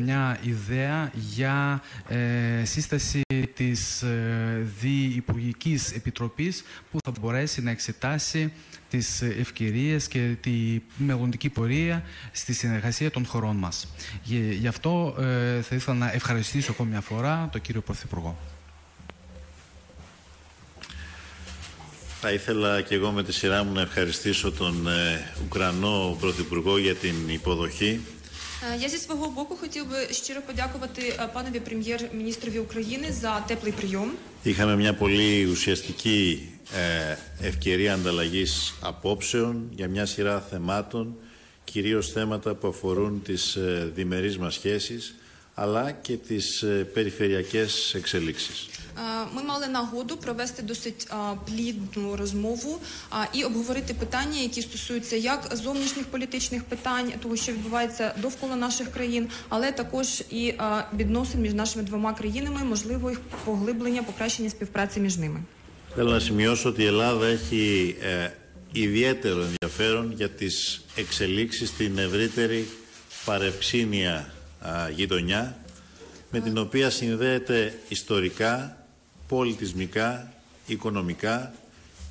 μια ιδέα για ε, σύσταση της ε, Διυπουργικής Επιτροπής που θα μπορέσει να εξετάσει τις ευκαιρίες και τη μελλοντική πορεία στη συνεργασία των χωρών μας. Γι' αυτό ε, θα ήθελα να ευχαριστήσω ακόμη μια φορά τον κύριο Πρωθυπουργό. Θα ήθελα και εγώ με τη σειρά μου να ευχαριστήσω τον ε, Ουκρανό Πρωθυπουργό για την υποδοχή. Я зі свого боку хотів би щиро подякувати е, панові прем'єр-міністрові України за теплий прийом. Είχαμε μια πολύ ουσιαστική ε, ευκαιρία ανταλλαγής απόψεων για μια σειρά θεμάτων, κυρίως θέματα που αφορούν τις ε, διμερείς μας σχέσεις, αλλά και τις ε, περιφερειακές εξελίξεις. Е, Ми мали нагоду провести досить е, плідну розмову е, і обговорити питання, які стосуються як зовнішніх політичних питань, того, що відбувається довкола наших країн, але також і е, відносин між нашими двома країнами, можливо, їх поглиблення, покращення співпраці між ними. Θέλω να σημειώσω ότι η Ελλάδα έχει ε, ιδιαίτερο ενδιαφέρον για τις εξελίξεις στην ευρύτερη παρευξήνια α, γειτονιά με την οποία συνδέεται ιστορικά, πολιτισμικά, οικονομικά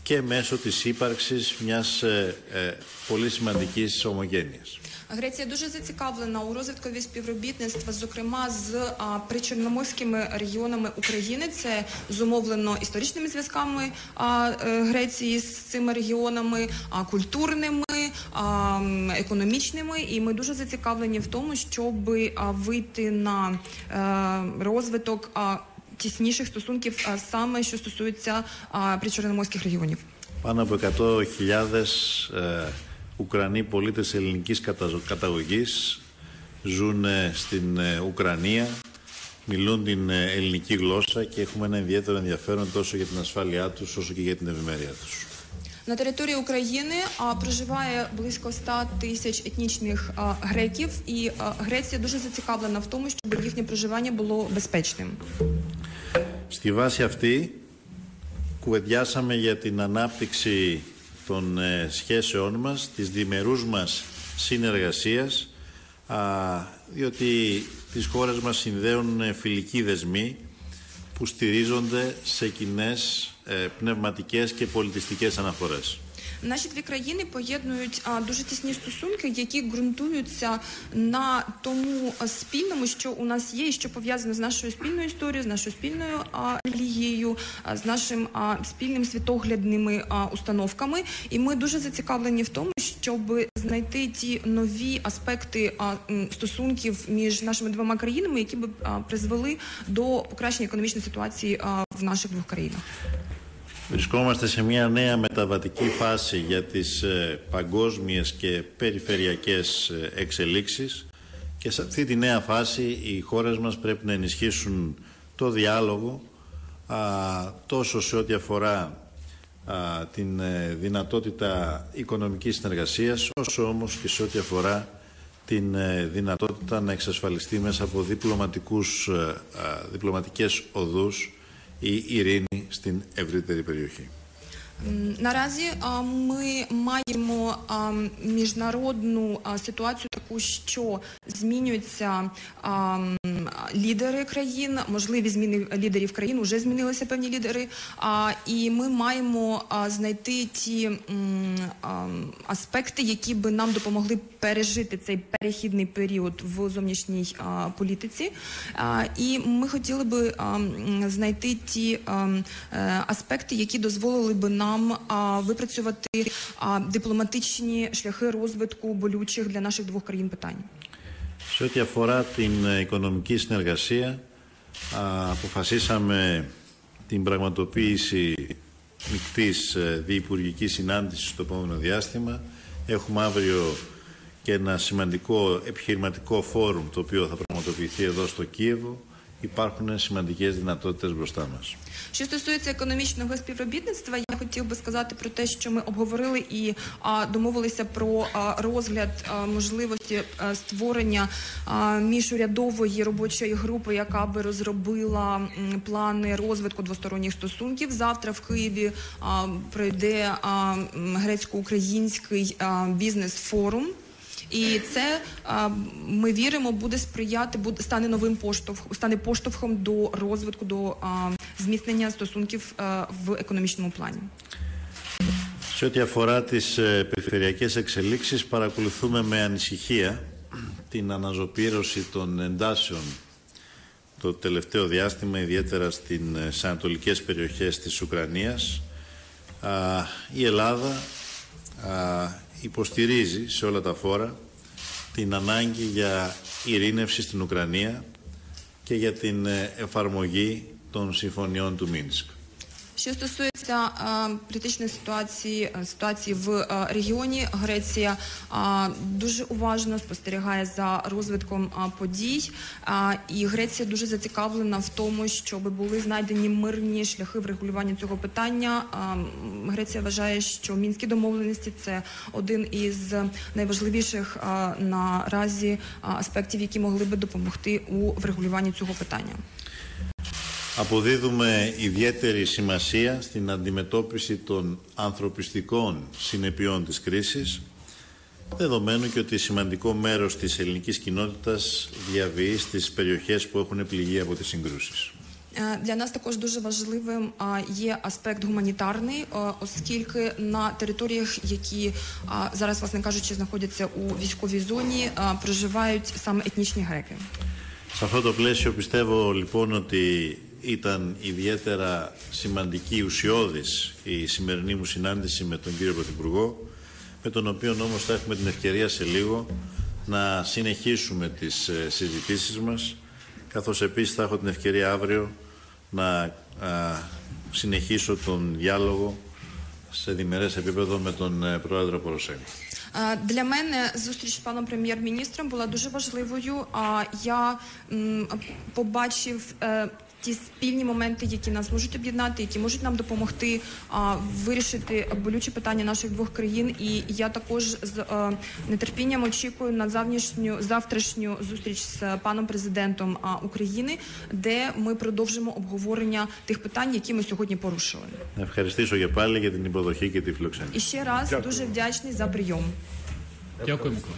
και μέσω της ύπαρξης μιας ε, ε, πολύ σημαντικής ομογένειας. Греція дуже зацікавлена у розвиткові співробітництва, зокрема з а, причорноморськими регіонами України. Це зумовлено історичними зв'язками а, е, Греції з цими регіонами, а, культурними, а, м, економічними. І ми дуже зацікавлені в тому, щоб а, вийти на е, розвиток а, тісніших стосунків, а, саме що стосується а, причорноморських регіонів. Πάνω από 100.000 ε, Ουκρανοί πολίτες ελληνικής καταζο- καταγωγής ζουν ε, στην ε, Ουκρανία, μιλούν την ε, ελληνική γλώσσα και έχουμε ένα ιδιαίτερο ενδιαφέρον τόσο για την ασφάλειά τους όσο και για την ευημερία τους. На території України а, проживає близько 100 тисяч етнічних а, греків, і а, Греція дуже зацікавлена в тому, щоб їхнє проживання було безпечним. Στη βάση αυτή κουβεντιάσαμε για την ανάπτυξη των ε, σχέσεών μας, της διμερούς μας συνεργασίας, α, διότι τις χώρες μας συνδέουν ε, φιλικοί δεσμοί που στηρίζονται σε κοινές ε, πνευματικές και πολιτιστικές αναφορές. Наші дві країни поєднують дуже тісні стосунки, які ґрунтуються на тому спільному, що у нас є, і що пов'язано з нашою спільною історією, з нашою спільною релігією, з нашим спільним світоглядними установками. І ми дуже зацікавлені в тому, щоб знайти ті нові аспекти стосунків між нашими двома країнами, які б а, призвели до покращення економічної ситуації в наших двох країнах. Βρισκόμαστε σε μια νέα μεταβατική φάση για τις ε, παγκόσμιες και περιφερειακές ε, εξελίξεις και σε αυτή τη νέα φάση οι χώρες μας πρέπει να ενισχύσουν το διάλογο α, τόσο σε ό,τι αφορά α, την ε, δυνατότητα οικονομικής συνεργασίας όσο όμως και σε ό,τι αφορά την ε, δυνατότητα να εξασφαλιστεί μέσα από διπλωματικούς, ε, α, διπλωματικές οδούς η ειρήνη στην ευρύτερη περιοχή. М, Наразі а, ми маємо а, міжнародну а, ситуацію таку, що змінюються а, лідери країн, можливі зміни лідерів країн, вже змінилися певні лідери. А, і ми маємо а, знайти ті а, аспекти, які би нам допомогли пережити цей перехідний період в зовнішній а, політиці. А, і ми хотіли би а, знайти ті а, е, аспекти, які дозволили би нам а, випрацювати а, дипломатичні шляхи розвитку болючих для наших двох країн Σε ό,τι αφορά την ε, οικονομική συνεργασία, αποφασίσαμε την πραγματοποίηση μικτής ε, διυπουργικής συνάντησης στο επόμενο διάστημα. Έχουμε αύριο και ένα σημαντικό επιχειρηματικό φόρουμ το οποίο θα πραγματοποιηθεί εδώ στο Κίεβο. Υπάρχουν σημαντικές δυνατότητες μπροστά μας. Що стосується економічного співробітництва, я хотів би сказати про те, що ми обговорили і а, домовилися про а, розгляд а, можливості а, створення а, міжурядової робочої групи, яка би розробила м, плани розвитку двосторонніх стосунків. Завтра в Києві а, пройде а, м, грецько-український а, бізнес-форум. І це а, ми віримо, буде сприяти, буде стане новим поштовхом, стане поштовхом до розвитку, до а, зміцнення стосунків а, в економічному плані. Σε ό,τι αφορά τις ε, περιφερειακές εξελίξεις παρακολουθούμε με ανησυχία την αναζωπήρωση των εντάσεων το τελευταίο διάστημα, ιδιαίτερα στην, ε, στις ανατολικές περιοχές της Ουκρανίας. Α, η Ελλάδα α, υποστηρίζει σε όλα τα φόρα την ανάγκη για ειρήνευση στην Ουκρανία και για την ε, εφαρμογή των συμφωνιών του Μίνσκ. Що стосується е, політичної ситуації, е, ситуації в е, регіоні, Греція дуже уважно спостерігає за розвитком подій, і Греція дуже зацікавлена в тому, щоб були знайдені мирні шляхи врегулювання цього питання. Греція вважає, що мінські домовленості це один із найважливіших наразі аспектів, які могли би допомогти у врегулюванні цього питання. Αποδίδουμε ιδιαίτερη σημασία στην αντιμετώπιση των ανθρωπιστικών συνεπειών της κρίσης, δεδομένου και ότι σημαντικό μέρος της ελληνικής κοινότητας διαβεί στις περιοχές που έχουν πληγεί από τις συγκρούσεις. Е, Для нас також дуже важливим а, є аспект гуманітарний, е, оскільки на територіях, які а, зараз, власне кажучи, знаходяться у військовій зоні, а, проживають саме етнічні греки. Σε αυτό το πλαίσιο πιστεύω λοιπόν ότι ήταν ιδιαίτερα σημαντική, ουσιώδης η σημερινή μου συνάντηση με τον κύριο Πρωθυπουργό, με τον οποίο όμως θα έχουμε την ευκαιρία σε λίγο να συνεχίσουμε τις ε, συζητήσεις μας, καθώς επίσης θα έχω την ευκαιρία αύριο να α, συνεχίσω τον διάλογο σε διμερές επίπεδο με τον ε, Πρόεδρο Ποροσέγκο. Е, Для мене зустріч з паном прем'єр-міністром була дуже важливою. А я м, побачив е, ті спільні моменти, які нас можуть об'єднати, які можуть нам допомогти а, вирішити болючі питання наших двох країн. І я також з е, нетерпінням очікую на завтрашню завтрашню зустріч з паном президентом а, України, де ми продовжимо обговорення тих питань, які ми сьогодні порушили. Να ευχαριστήσω και πάλι για την υποδοχή και τη φιλοξενία. І ще раз дуже вдячний за прийом. Дякую, Микола.